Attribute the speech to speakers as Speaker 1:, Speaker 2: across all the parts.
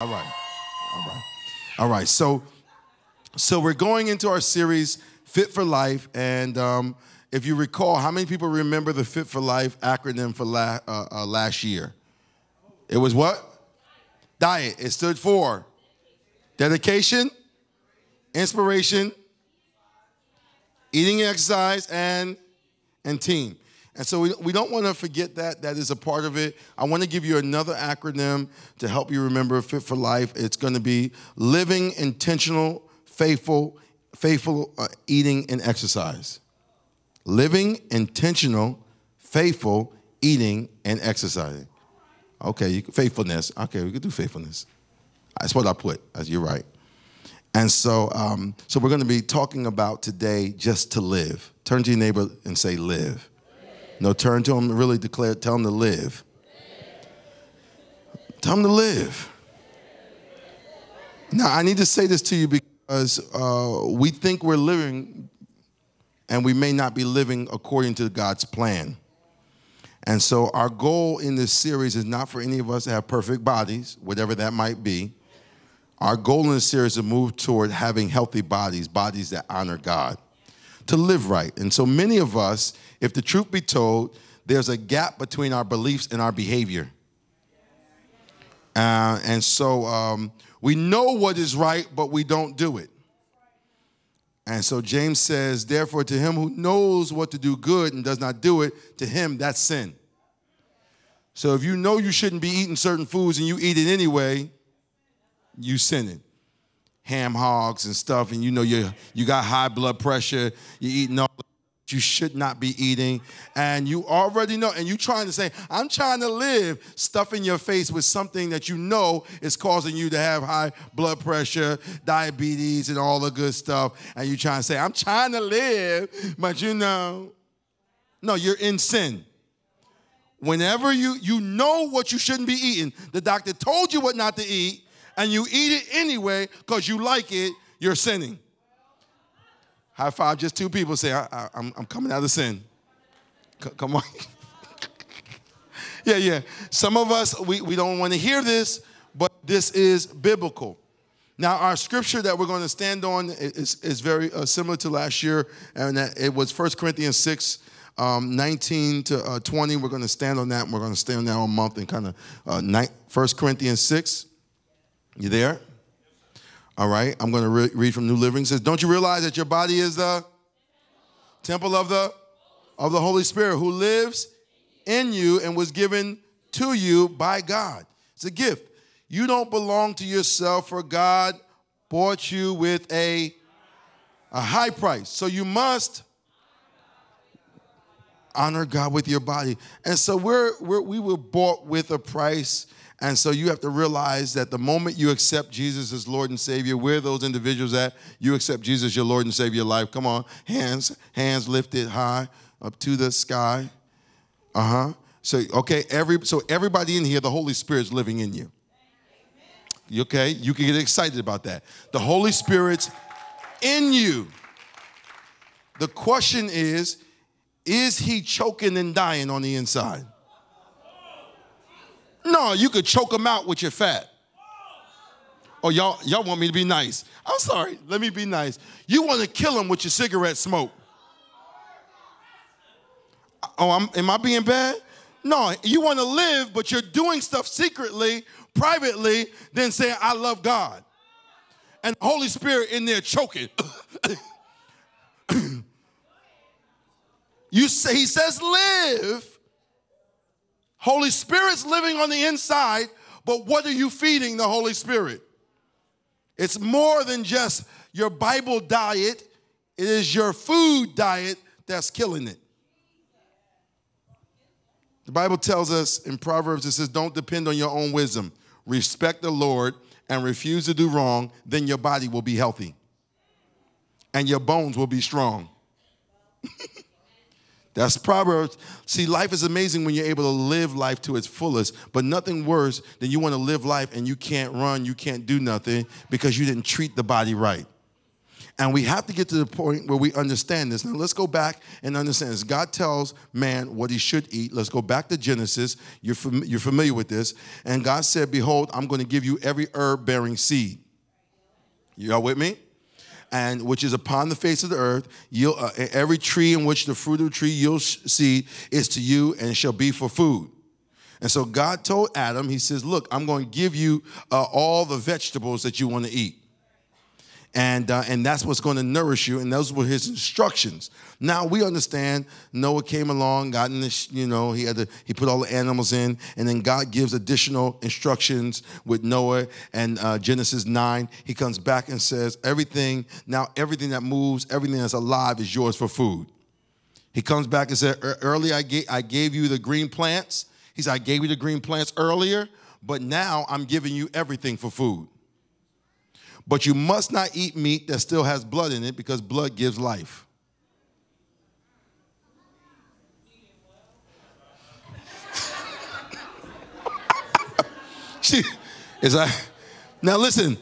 Speaker 1: All right. All right. All right. So, so we're going into our series, Fit for Life. And um, if you recall, how many people remember the Fit for Life acronym for la- uh, uh, last year? It was what? Diet. It stood for dedication, inspiration, eating and exercise, and, and team. And so we, we don't want to forget that. That is a part of it. I want to give you another acronym to help you remember Fit for Life. It's going to be living intentional, faithful, faithful uh, eating and exercise. Living intentional, faithful eating and exercising. Okay, you, faithfulness. Okay, we could do faithfulness. That's what I put. As you're right. And so, um, so we're going to be talking about today just to live. Turn to your neighbor and say, live. No, turn to him, really declare, tell him to live. Tell him to live. Now, I need to say this to you because uh, we think we're living and we may not be living according to God's plan. And so, our goal in this series is not for any of us to have perfect bodies, whatever that might be. Our goal in this series is to move toward having healthy bodies, bodies that honor God, to live right. And so, many of us, if the truth be told, there's a gap between our beliefs and our behavior. Uh, and so um, we know what is right, but we don't do it. And so James says, therefore, to him who knows what to do good and does not do it, to him that's sin. So if you know you shouldn't be eating certain foods and you eat it anyway, you sinning. Ham hogs and stuff, and you know you you got high blood pressure, you're eating all you should not be eating. And you already know, and you trying to say, I'm trying to live, stuffing your face with something that you know is causing you to have high blood pressure, diabetes, and all the good stuff. And you trying to say, I'm trying to live, but you know, no, you're in sin. Whenever you you know what you shouldn't be eating, the doctor told you what not to eat, and you eat it anyway because you like it, you're sinning. High five, just two people say, I, am coming out of sin. C- come on. yeah, yeah. Some of us, we, we don't want to hear this, but this is biblical. Now, our scripture that we're going to stand on is, is very uh, similar to last year, and it was 1 Corinthians 6. Um, 19 to uh, 20, we're going to stand on that. And we're going to stay on that all month and kind of uh, 1 Corinthians 6. You there? All right, I'm going to re- read from New Living. It says, "Don't you realize that your body is the temple of the of the Holy Spirit who lives in you and was given to you by God? It's a gift. You don't belong to yourself, for God bought you with a a high price. So you must honor God with your body. And so we're, we're we were bought with a price." And so you have to realize that the moment you accept Jesus as Lord and Savior, where those individuals at, you accept Jesus your Lord and Savior life. Come on, hands, hands lifted high up to the sky. Uh-huh. So okay, every so everybody in here, the Holy Spirit's living in you. You okay? You can get excited about that. The Holy Spirit's in you. The question is, is he choking and dying on the inside? No, you could choke them out with your fat. Oh, y'all, y'all want me to be nice. I'm sorry, let me be nice. You want to kill them with your cigarette smoke. Oh, I'm, am I being bad? No, you want to live, but you're doing stuff secretly, privately, then saying, I love God. And the Holy Spirit in there choking. you say, he says, live Holy Spirit's living on the inside, but what are you feeding the Holy Spirit? It's more than just your Bible diet, it is your food diet that's killing it. The Bible tells us in Proverbs, it says, Don't depend on your own wisdom. Respect the Lord and refuse to do wrong, then your body will be healthy and your bones will be strong. That's Proverbs. See, life is amazing when you're able to live life to its fullest, but nothing worse than you want to live life and you can't run, you can't do nothing because you didn't treat the body right. And we have to get to the point where we understand this. Now, let's go back and understand this. God tells man what he should eat. Let's go back to Genesis. You're, fam- you're familiar with this. And God said, Behold, I'm going to give you every herb bearing seed. You all with me? And which is upon the face of the earth, you'll, uh, every tree in which the fruit of the tree you'll see is to you and shall be for food. And so God told Adam, He says, Look, I'm going to give you uh, all the vegetables that you want to eat and uh, and that's what's going to nourish you and those were his instructions. Now we understand noah came along got in this you know he had to he put all the animals in and then god gives additional instructions with noah and uh, genesis 9 he comes back and says everything now everything that moves everything that's alive is yours for food. He comes back and said earlier I gave, I gave you the green plants. He said i gave you the green plants earlier but now i'm giving you everything for food but you must not eat meat that still has blood in it because blood gives life. See, is I now listen,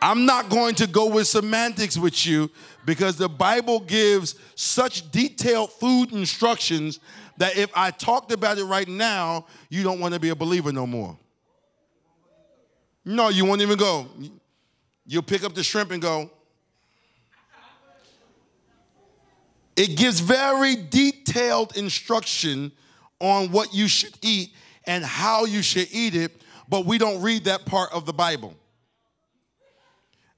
Speaker 1: I'm not going to go with semantics with you because the Bible gives such detailed food instructions that if I talked about it right now, you don't want to be a believer no more. No, you won't even go. You'll pick up the shrimp and go. It gives very detailed instruction on what you should eat and how you should eat it, but we don't read that part of the Bible.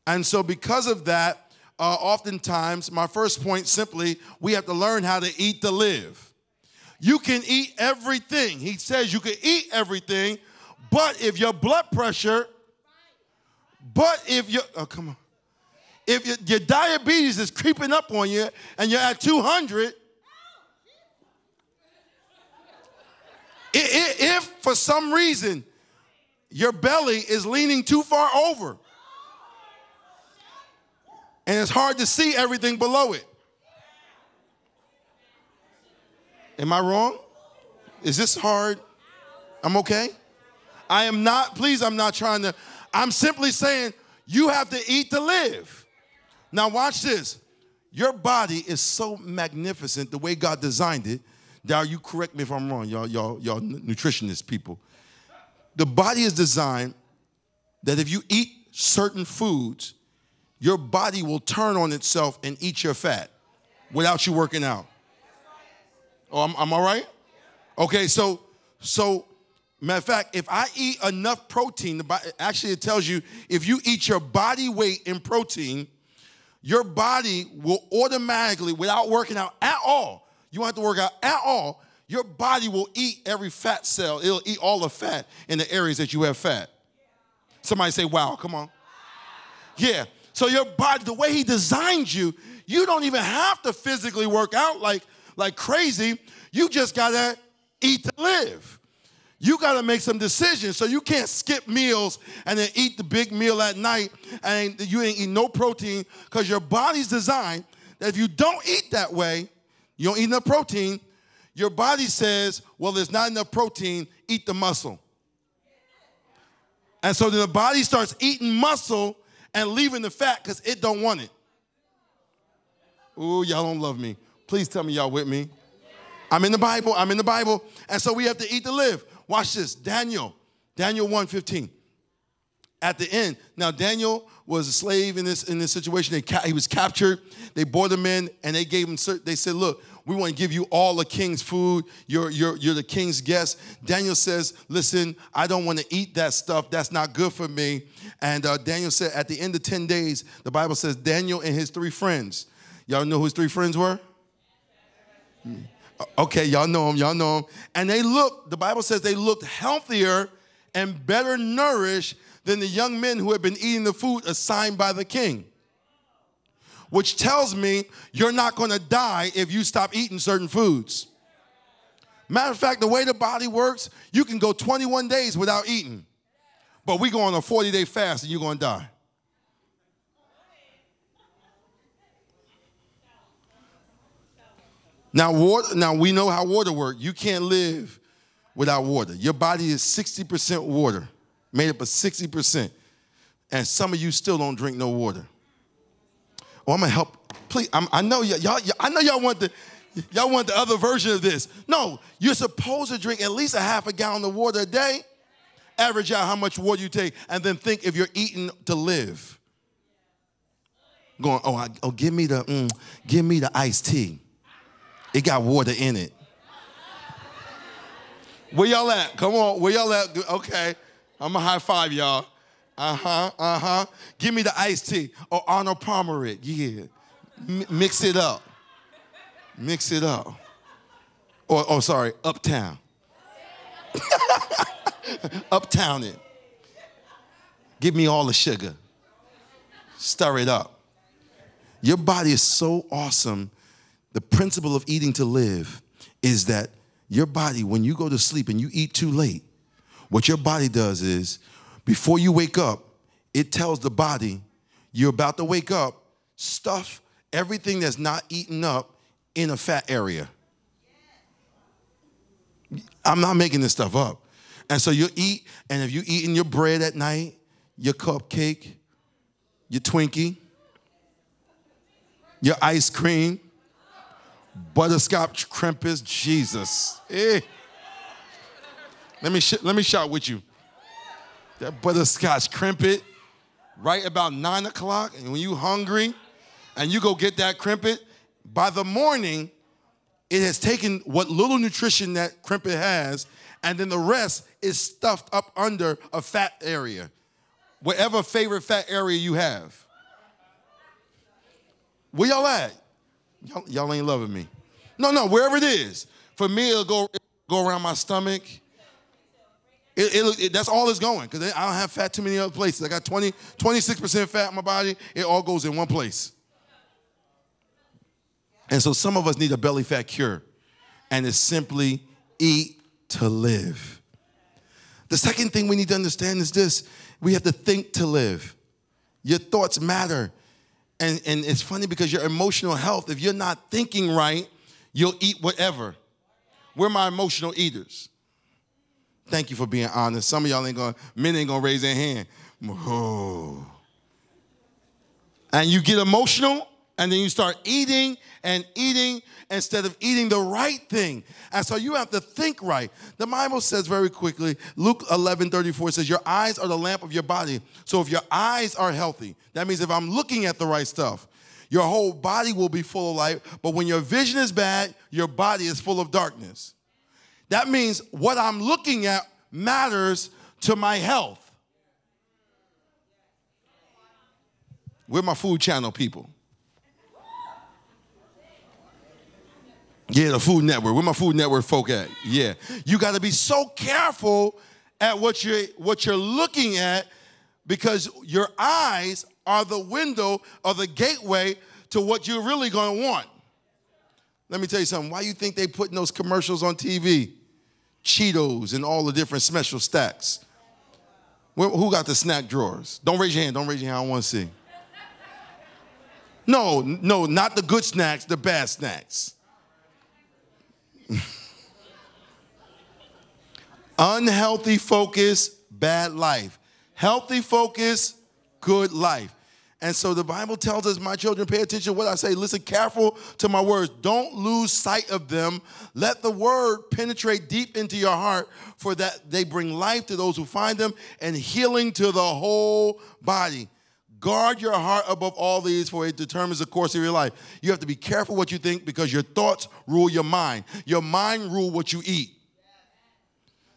Speaker 1: And so, because of that, uh, oftentimes, my first point simply, we have to learn how to eat to live. You can eat everything. He says you can eat everything, but if your blood pressure but if you, oh, come on. If your, your diabetes is creeping up on you and you're at 200, if for some reason your belly is leaning too far over and it's hard to see everything below it. Am I wrong? Is this hard? I'm okay? I am not, please, I'm not trying to, I'm simply saying you have to eat to live. Now, watch this. Your body is so magnificent the way God designed it. Now, you correct me if I'm wrong, y'all, y'all, y'all nutritionist people. The body is designed that if you eat certain foods, your body will turn on itself and eat your fat without you working out. Oh, I'm, I'm all right? Okay, so so Matter of fact, if I eat enough protein, actually it tells you if you eat your body weight in protein, your body will automatically, without working out at all, you don't have to work out at all, your body will eat every fat cell. It'll eat all the fat in the areas that you have fat. Somebody say, wow, come on. Yeah. So your body, the way he designed you, you don't even have to physically work out like, like crazy. You just gotta eat to live you got to make some decisions. So you can't skip meals and then eat the big meal at night and you ain't eat no protein because your body's designed that if you don't eat that way, you don't eat enough protein, your body says, well, there's not enough protein, eat the muscle. And so then the body starts eating muscle and leaving the fat because it don't want it. Ooh, y'all don't love me. Please tell me y'all with me. I'm in the Bible. I'm in the Bible. And so we have to eat to live. Watch this. Daniel, Daniel 1:15. At the end, now Daniel was a slave in this in this situation. he was captured. They brought him in and they gave him. They said, "Look, we want to give you all the king's food. You're you're you're the king's guest." Daniel says, "Listen, I don't want to eat that stuff. That's not good for me." And uh, Daniel said, at the end of ten days, the Bible says Daniel and his three friends. Y'all know who his three friends were? Okay, y'all know them, y'all know them. And they looked, the Bible says they looked healthier and better nourished than the young men who had been eating the food assigned by the king. Which tells me you're not gonna die if you stop eating certain foods. Matter of fact, the way the body works, you can go 21 days without eating. But we go on a 40 day fast and you're gonna die. Now, water, now we know how water works. You can't live without water. Your body is 60% water, made up of 60%. And some of you still don't drink no water. Oh, I'm gonna help. Please, I'm, i know y'all. I know y'all want the y'all want the other version of this. No, you're supposed to drink at least a half a gallon of water a day. Average out how much water you take, and then think if you're eating to live. Going, oh, I, oh, give me the, mm, give me the iced tea. It got water in it. Where y'all at? Come on, where y'all at? Okay, I'm a high five y'all. Uh huh, uh huh. Give me the iced tea or Arnold Palmer it. Yeah, M- mix it up. Mix it up. Or, oh, sorry, uptown. uptown it. Give me all the sugar. Stir it up. Your body is so awesome. The principle of eating to live is that your body, when you go to sleep and you eat too late, what your body does is before you wake up, it tells the body you're about to wake up, stuff everything that's not eaten up in a fat area. I'm not making this stuff up. And so you eat, and if you're eating your bread at night, your cupcake, your Twinkie, your ice cream, butterscotch Krimpets, Jesus. Eh. Let me, let me shout with you. That butterscotch Krimpet, right about nine o'clock, and when you hungry and you go get that Krimpet, by the morning, it has taken what little nutrition that Krimpet has, and then the rest is stuffed up under a fat area, whatever favorite fat area you have. Where y'all at? Y'all, y'all ain't loving me. No, no, wherever it is. For me, it'll go, it'll go around my stomach. It, it, it, that's all it's going because I don't have fat too many other places. I got 20, 26% fat in my body. It all goes in one place. And so some of us need a belly fat cure, and it's simply eat to live. The second thing we need to understand is this we have to think to live. Your thoughts matter. And, and it's funny because your emotional health, if you're not thinking right, you'll eat whatever. We're my emotional eaters. Thank you for being honest. Some of y'all ain't gonna, men ain't gonna raise their hand. Oh. And you get emotional, and then you start eating and eating instead of eating the right thing. And so you have to think right. The Bible says very quickly, Luke 11 34 says, Your eyes are the lamp of your body. So if your eyes are healthy, that means if I'm looking at the right stuff, your whole body will be full of light. But when your vision is bad, your body is full of darkness. That means what I'm looking at matters to my health. We're my food channel people. Yeah, the Food Network. Where my Food Network folk at? Yeah. You got to be so careful at what you're what you're looking at because your eyes are the window or the gateway to what you're really going to want. Let me tell you something. Why you think they putting those commercials on TV? Cheetos and all the different special stacks. Who got the snack drawers? Don't raise your hand. Don't raise your hand. I don't want to see. No, no, not the good snacks, the bad snacks. Unhealthy focus, bad life. Healthy focus, good life. And so the Bible tells us, my children, pay attention to what I say. Listen careful to my words. Don't lose sight of them. Let the word penetrate deep into your heart, for that they bring life to those who find them and healing to the whole body. Guard your heart above all these, for it determines the course of your life. You have to be careful what you think because your thoughts rule your mind. Your mind rule what you eat.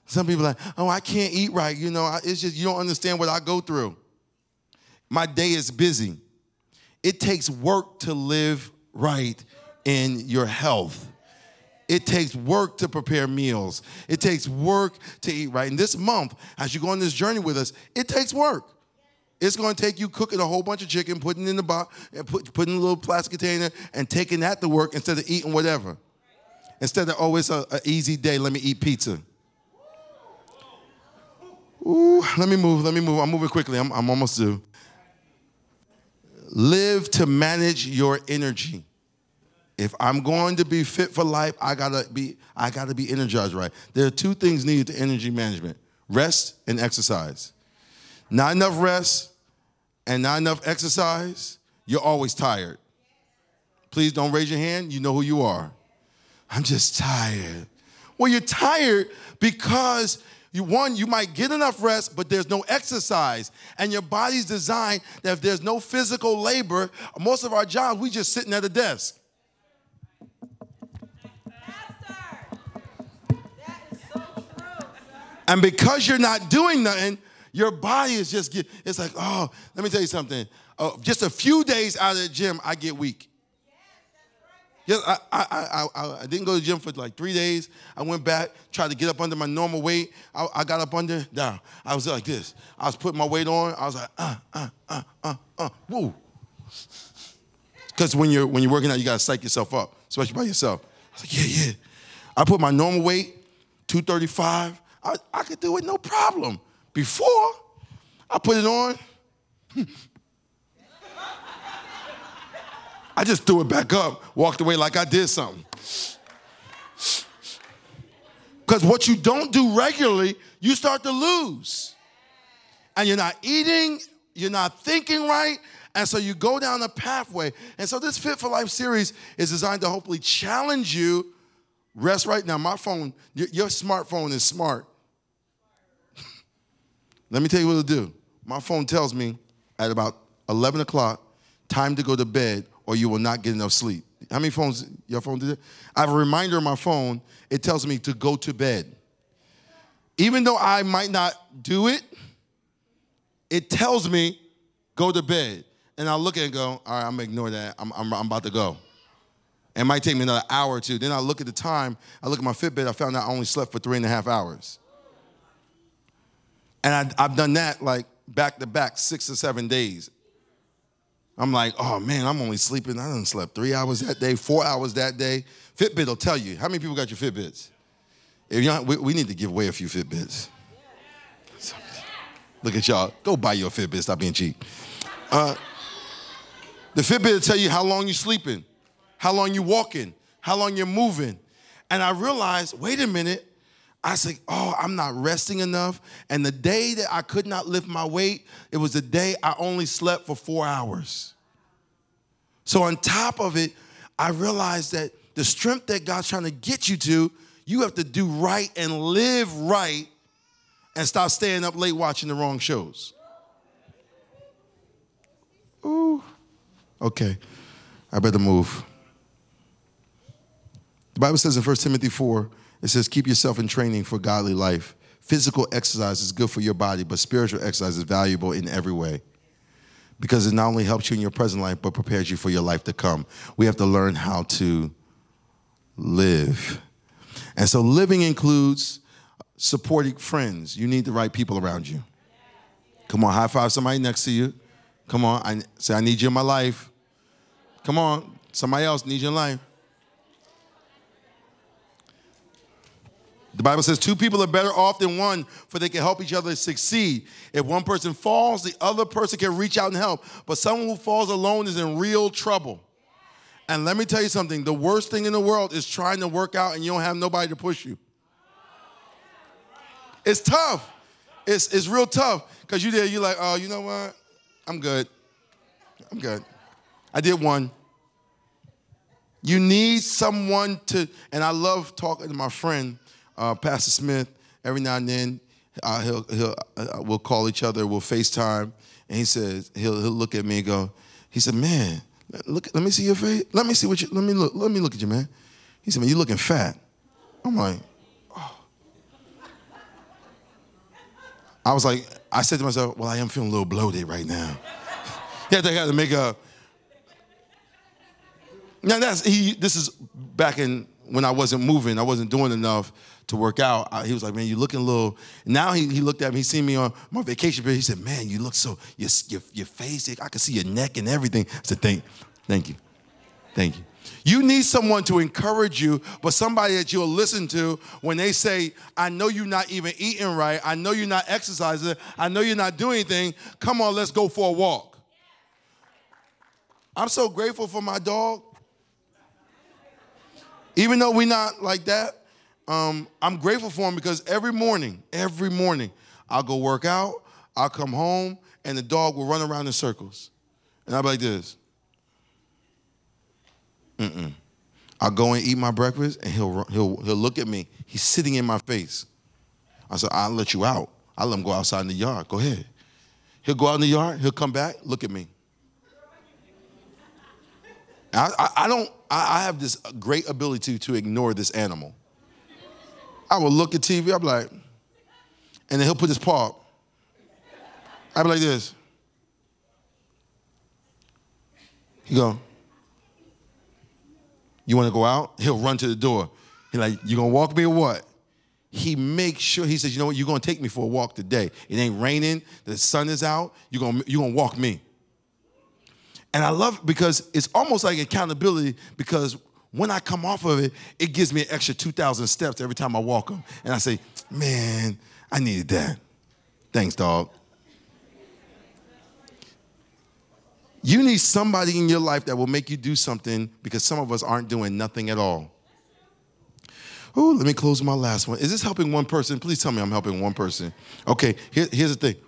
Speaker 1: Some people like, oh, I can't eat right. You know, it's just you don't understand what I go through. My day is busy. It takes work to live right in your health. It takes work to prepare meals. It takes work to eat right. And this month, as you go on this journey with us, it takes work. It's going to take you cooking a whole bunch of chicken, putting it in the box, and put, putting a little plastic container, and taking that to work instead of eating whatever. Instead of, oh, it's an easy day, let me eat pizza. Ooh, let me move, let me move. I'm moving quickly, I'm, I'm almost due. Live to manage your energy. If I'm going to be fit for life, I gotta be, I gotta be energized right. There are two things needed to energy management: rest and exercise. Not enough rest and not enough exercise, You're always tired. Please don't raise your hand. You know who you are. I'm just tired. Well, you're tired because you, one, you might get enough rest, but there's no exercise. And your body's designed that if there's no physical labor, most of our jobs, we just sitting at a desk. And because you're not doing nothing, your body is just get, it's like, oh, let me tell you something. Uh, just a few days out of the gym, I get weak. Yes, I, I, I, I, didn't go to the gym for like three days. I went back, tried to get up under my normal weight. I, I got up under, down. I was like this. I was putting my weight on. I was like, uh, uh, uh, uh, uh, woo. Because when you're, when you're working out, you got to psych yourself up, especially by yourself. I was like, yeah, yeah. I put my normal weight, 235. I, I could do it no problem. Before, I put it on. I just threw it back up, walked away like I did something. Because what you don't do regularly, you start to lose. And you're not eating, you're not thinking right, and so you go down a pathway. And so this Fit for Life series is designed to hopefully challenge you. Rest right now. My phone, your, your smartphone is smart. Let me tell you what it'll do. My phone tells me at about 11 o'clock, time to go to bed or you will not get enough sleep. How many phones, your phone did it? I have a reminder on my phone, it tells me to go to bed. Even though I might not do it, it tells me go to bed. And I'll look at it and go, all right, I'm gonna ignore that. I'm, I'm, I'm about to go. It might take me another hour or two. Then I look at the time, I look at my Fitbit, I found out I only slept for three and a half hours. And I, have done that like back to back, six or seven days. I'm like, oh man, I'm only sleeping. I didn't slept three hours that day, four hours that day. Fitbit will tell you. How many people got your Fitbits? If you we, we need to give away a few Fitbits. Look at y'all. Go buy your Fitbit. Stop being cheap. Uh, the Fitbit will tell you how long you're sleeping, how long you're walking, how long you're moving. And I realized, wait a minute. I said, oh, I'm not resting enough. And the day that I could not lift my weight, it was the day I only slept for four hours. So, on top of it, I realized that the strength that God's trying to get you to, you have to do right and live right and stop staying up late watching the wrong shows. Ooh. Okay. I better move. The Bible says in 1 Timothy 4 it says, keep yourself in training for godly life. Physical exercise is good for your body, but spiritual exercise is valuable in every way because it not only helps you in your present life, but prepares you for your life to come. We have to learn how to live. And so living includes supporting friends. You need the right people around you. Come on, high five somebody next to you. Come on, I say, I need you in my life. Come on, somebody else needs your life. The Bible says two people are better off than one, for they can help each other succeed. If one person falls, the other person can reach out and help. But someone who falls alone is in real trouble. And let me tell you something the worst thing in the world is trying to work out and you don't have nobody to push you. It's tough. It's, it's real tough because you there, you're like, oh, you know what? I'm good. I'm good. I did one. You need someone to, and I love talking to my friend uh, Pastor Smith, every now and then, uh, he'll, he'll, uh, we'll call each other, we'll FaceTime, and he says, he'll, he'll look at me and go, he said, man, look, let me see your face. Let me see what you, let me look, let me look at you, man. He said, man, you looking fat. I'm like, oh. I was like, I said to myself, well, I am feeling a little bloated right now. yeah, they had to make a, now that's, he, this is back in when I wasn't moving, I wasn't doing enough to work out. I, he was like, man, you looking a little. Now he, he looked at me, he seen me on my vacation period. He said, man, you look so, your, your, your face, I can see your neck and everything. I said, thank, thank you. Thank you. You need someone to encourage you, but somebody that you'll listen to when they say, I know you're not even eating right. I know you're not exercising. I know you're not doing anything. Come on, let's go for a walk. I'm so grateful for my dog. Even though we're not like that, um, I'm grateful for him because every morning, every morning, I'll go work out, I'll come home, and the dog will run around in circles. And I'll be like this. Mm-mm. I'll go and eat my breakfast, and he'll he'll he'll look at me. He's sitting in my face. I said, I'll let you out. I'll let him go outside in the yard. Go ahead. He'll go out in the yard. He'll come back. Look at me. I, I, I don't. I, I have this great ability to, to ignore this animal. I would look at TV. I'm like, and then he'll put his paw. Up. I'd be like this. He go, you want to go out? He'll run to the door. He like, you gonna walk me or what? He makes sure, he says, you know what, you're gonna take me for a walk today. It ain't raining, the sun is out, you're gonna, you're gonna walk me. And I love because it's almost like accountability because when I come off of it, it gives me an extra 2,000 steps every time I walk them. And I say, man, I needed that. Thanks, dog. You need somebody in your life that will make you do something because some of us aren't doing nothing at all. Oh, let me close my last one. Is this helping one person? Please tell me I'm helping one person. Okay, here, here's the thing.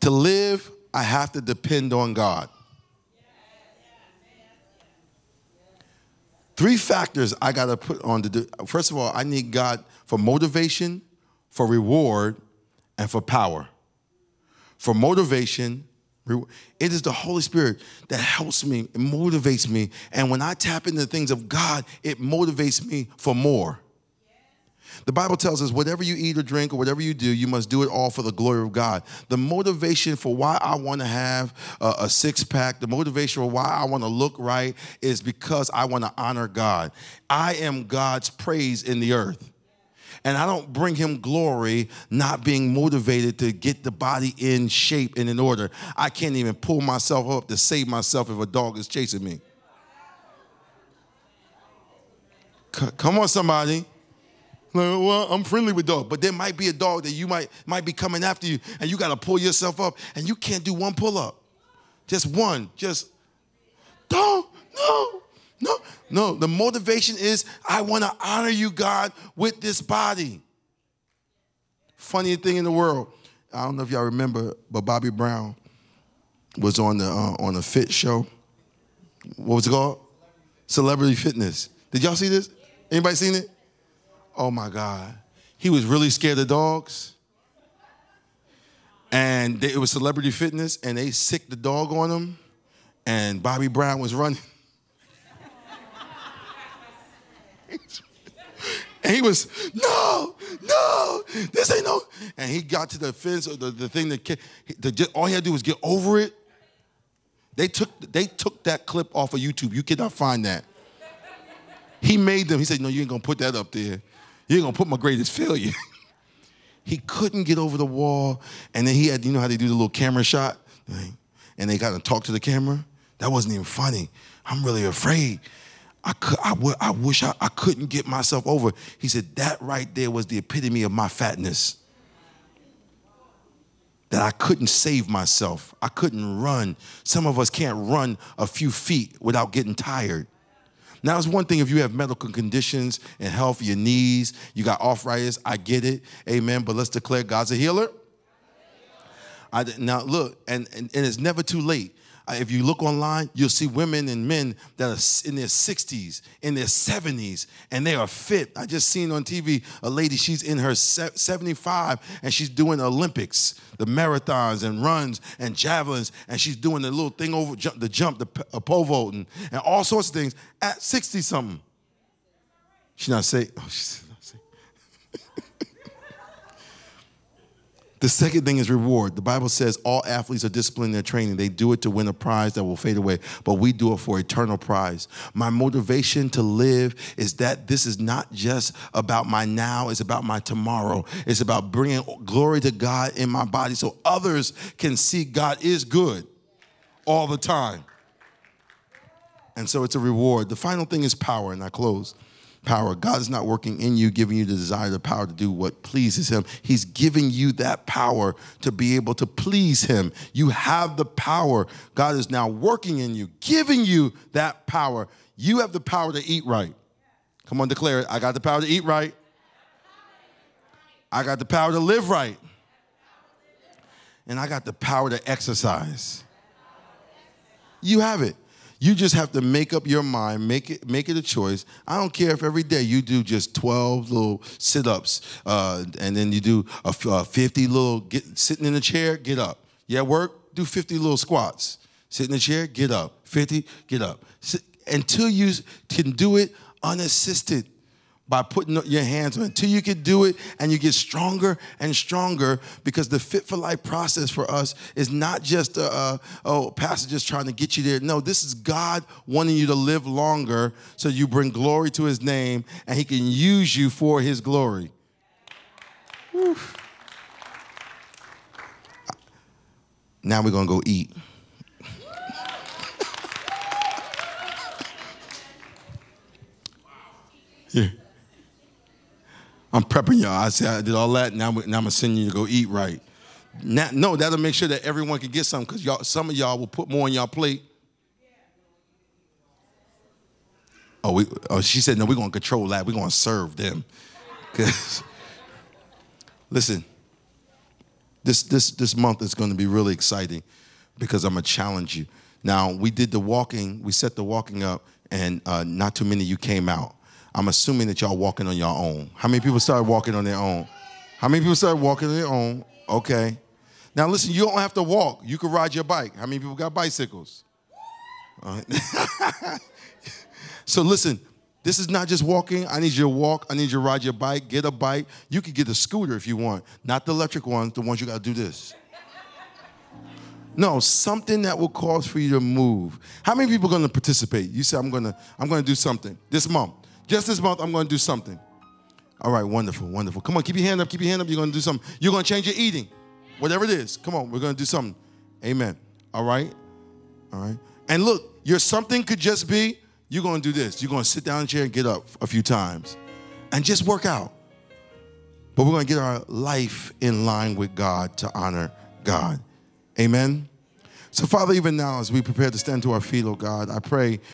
Speaker 1: To live, I have to depend on God. Three factors I got to put on to do. First of all, I need God for motivation, for reward, and for power. For motivation, it is the Holy Spirit that helps me, motivates me. And when I tap into the things of God, it motivates me for more. The Bible tells us whatever you eat or drink or whatever you do, you must do it all for the glory of God. The motivation for why I want to have a, a six pack, the motivation for why I want to look right is because I want to honor God. I am God's praise in the earth and I don't bring him glory not being motivated to get the body in shape and in order. I can't even pull myself up to save myself if a dog is chasing me. C- come on, somebody. Well, I'm friendly with dogs, but there might be a dog that you might might be coming after you, and you got to pull yourself up, and you can't do one pull up, just one, just don't no. No, no. The motivation is I want to honor you, God, with this body. Funniest thing in the world. I don't know if y'all remember, but Bobby Brown was on the uh, on a fit show. What was it called? Celebrity Fitness. Did y'all see this? Anybody seen it? Oh my God. He was really scared of dogs. And they, it was Celebrity Fitness, and they sicked the dog on him, and Bobby Brown was running. And he was, no, no, this ain't no. And he got to the fence or the, the thing that the, all he had to do was get over it. They took, they took that clip off of YouTube. You cannot find that. He made them. He said, no, you ain't to put that up there. You ain't going to put my greatest failure. he couldn't get over the wall. And then he had, you know how they do the little camera shot? And they got to talk to the camera? That wasn't even funny. I'm really afraid. I, could, I, w- I wish I, I couldn't get myself over. He said, That right there was the epitome of my fatness. That I couldn't save myself. I couldn't run. Some of us can't run a few feet without getting tired. Now, it's one thing if you have medical conditions and health, your knees, you got arthritis, I get it, amen. But let's declare God's a healer. I, now, look, and, and, and it's never too late if you look online, you'll see women and men that are in their 60s, in their 70s, and they are fit. I just seen on TV a lady, she's in her 75 and she's doing Olympics, the marathons and runs and javelins, and she's doing the little thing over the jump, the uh, pole vault, and, and all sorts of things at 60 something. She's not saying, oh, she's The second thing is reward. The Bible says all athletes are disciplined in their training. They do it to win a prize that will fade away, but we do it for eternal prize. My motivation to live is that this is not just about my now, it's about my tomorrow. It's about bringing glory to God in my body so others can see God is good all the time. And so it's a reward. The final thing is power, and I close power. God is not working in you, giving you the desire, the power to do what pleases Him. He's giving you that power to be able to please Him. You have the power. God is now working in you, giving you that power. You have the power to eat right. Come on, declare it. I got the power to eat right. I got the power to live right. And I got the power to exercise. You have it. You just have to make up your mind, make it, make it a choice. I don't care if every day you do just 12 little sit ups uh, and then you do a, a 50 little, get, sitting in a chair, get up. You at work, do 50 little squats. Sit in the chair, get up. 50, get up. Sit, until you can do it unassisted by putting your hands. On until you can do it and you get stronger and stronger because the fit for life process for us is not just a, a oh pastor just trying to get you there. No this is god wanting you to live longer so you bring glory to his name and he can use you for his glory. Now we're going to go eat I'm prepping y'all. I said I did all that. Now, now I'm gonna send you to go eat right. Now, no, that'll make sure that everyone can get something because y'all, some of y'all will put more on y'all plate. Oh, we, oh, she said, no, we're gonna control that. We're gonna serve them. Cause listen, this this this month is gonna be really exciting because I'm gonna challenge you. Now, we did the walking, we set the walking up, and uh, not too many of you came out. I'm assuming that y'all walking on your own. How many people started walking on their own? How many people started walking on their own? Okay. Now listen, you don't have to walk. You can ride your bike. How many people got bicycles? Uh, so listen, this is not just walking. I need you to walk. I need you to ride your bike. Get a bike. You can get a scooter if you want. Not the electric ones, the ones you got to do this. No, something that will cause for you to move. How many people are going to participate? You say I'm going to I'm going to do something this month. Just this month, I'm going to do something. All right, wonderful, wonderful. Come on, keep your hand up, keep your hand up. You're going to do something. You're going to change your eating, whatever it is. Come on, we're going to do something. Amen. All right, all right. And look, your something could just be you're going to do this. You're going to sit down in the chair and get up a few times and just work out. But we're going to get our life in line with God to honor God. Amen. So, Father, even now, as we prepare to stand to our feet, oh God, I pray